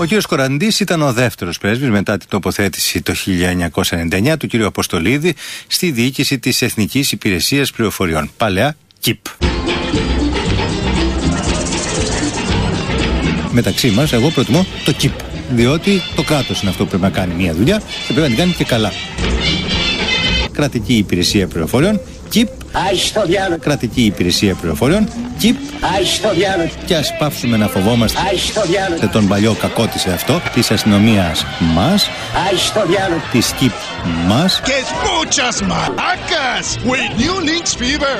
Ο κ. Κοραντής ήταν ο δεύτερος πρέσβης μετά την τοποθέτηση το 1999 του κ. Αποστολίδη στη διοίκηση της Εθνικής Υπηρεσίας Πληροφοριών. Παλαιά ΚΙΠ. Μεταξύ μας, εγώ προτιμώ το ΚΙΠ. Διότι το κράτος είναι αυτό που πρέπει να κάνει μια δουλειά και πρέπει να την κάνει και καλά. Κρατική Υπηρεσία Πληροφοριών, ΚΙΠ. Κρατική Υπηρεσία Πληροφοριών, ΚΙΠ. Και ας πάψουμε να φοβόμαστε τον παλιό κακό της αυτό, της αστυνομίας μας, της ΚΙΠ μας. Que es muchas maracas with new links fever.